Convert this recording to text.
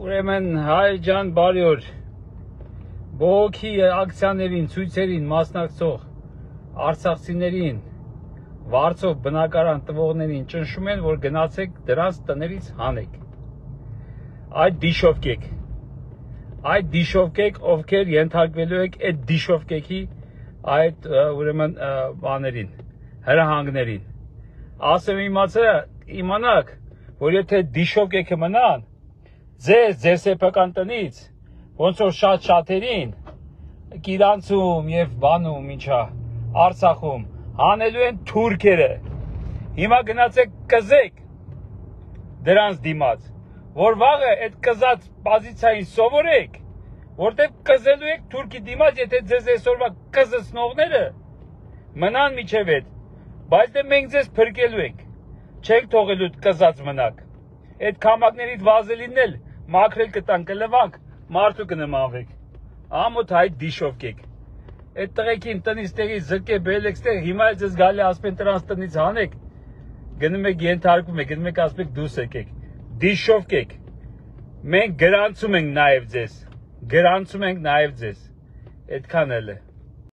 Ուրեմն հայ ջան բարի օր։ Բողոքի ակցիաներին, ցույցերին մասնակցող արցախցիներին վարձով բնակարան տվողներին ճնշում են, որ գնացեք դրանց տներից հանեք։ Այդ դիշովկեք։ Այդ դիշովկեք, ովքեր ենթարկվելու եք այդ դիշովկեքի այդ ուրեմն բաներին, հրահանգներին։ Ասեմ իմացա, իմանաք, որ եթե դիշովկեքը մնան, ձեզ ձեր սեփական տնից ոնց որ շատ շատերին Կիրանցում եւ բանում ինչա Արցախում հանելու են թուրքերը հիմա գնացեք կզեք դրանց դիմաց որ վաղը այդ կզած պոզիցիային սովորեք որտեվ կզելու եք թուրքի դիմաց եթե ձեզ այսօրվա կզսնողները մնան միջև այդ բայց դե մենք ձեզ փրկելու ենք չենք թողելու կզած մնաք այդ կամակներից վազելինն էլ մաքրել կտան կլվանք, մարդու կնմանվեք։ Ամոթ հայ դիշով կեք։ Այդ տղեկին տնից տեղի զրկե բելեքս տեղ հիմա էլ ձեզ գալի ասպեն տրանց տնից հանեք։ Գնում եք ենթարկում եք, գնում եք ասում եք դուրս եկեք։ Դիշով կեք։ Մենք գրանցում ենք նաև ձեզ։ Գրանցում ենք նաև ձեզ։ Այդքան էլ է։